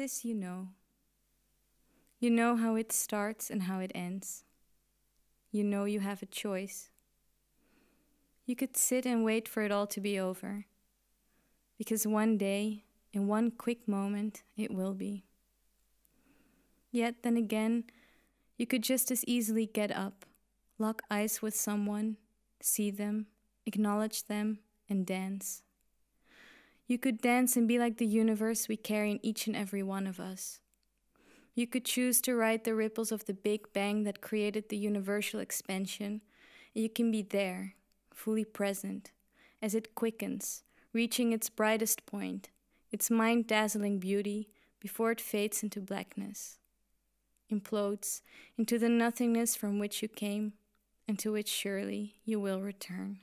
guess you know. You know how it starts and how it ends. You know you have a choice. You could sit and wait for it all to be over. Because one day, in one quick moment, it will be. Yet then again, you could just as easily get up, lock eyes with someone, see them, acknowledge them, and dance. You could dance and be like the universe we carry in each and every one of us. You could choose to ride the ripples of the Big Bang that created the universal expansion, you can be there, fully present, as it quickens, reaching its brightest point, its mind dazzling beauty, before it fades into blackness, implodes into the nothingness from which you came, and to which surely you will return.